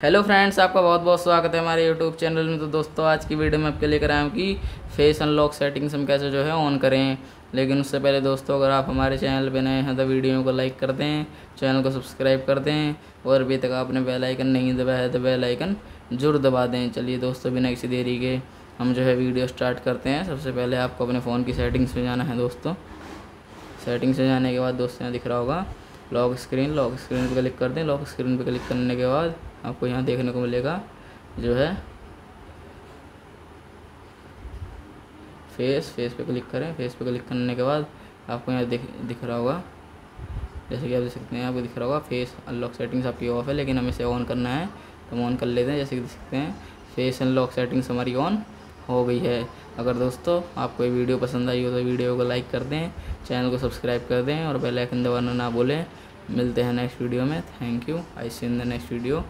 Hello friends, आपका बहुत बहुत स्वागत है हमारे यूट्यूब चैनल में। तो दोस्तों, आज की वीडियो में आपके लेकर आया हूँ कि फेस अनलॉक सेटिंग्स हम कैसे जो है ऑन करें। लेकिन उससे पहले दोस्तों, अगर आप हमारे चैनल पर नए हैं तो वीडियो को लाइक कर दें, चैनल को सब्सक्राइब कर दें, और अभी तक आपने बेल आइकन नहीं दबाया है तो बेल आइकन ज़रूर दबा दें। चलिए दोस्तों, बिना किसी देरी के हम जो है वीडियो स्टार्ट करते हैं। सबसे पहले आपको अपने फ़ोन की सेटिंग्स में जाना है दोस्तों। सेटिंग्स में जाने के बाद दोस्तों, यहाँ दिख रहा होगा। लॉक स्क्रीन लॉक स्क्रीन पर क्लिक कर दें। लॉक स्क्रीन पर क्लिक करने के बाद आपको यहाँ देखने को मिलेगा जो है। फेस फेस पे क्लिक करें। फेस पे क्लिक करने के बाद आपको यहाँ दिख दिख रहा होगा। जैसे कि आप देख सकते हैं, आपको दिख रहा होगा फेस अनलॉक सेटिंग्स आपकी ऑफ़ है, लेकिन हमें इसे ऑन करना है तो हम ऑन कर लेते हैं। जैसे कि देख सकते हैं फेस अनलॉक सेटिंग्स हमारी ऑन हो गई है। अगर दोस्तों आपको ये वीडियो पसंद आई हो तो वीडियो को लाइक कर दें, चैनल को सब्सक्राइब कर दें और बेल आइकन दबाना ना भूलें। मिलते हैं नेक्स्ट वीडियो में। Thank you. I see in the next video.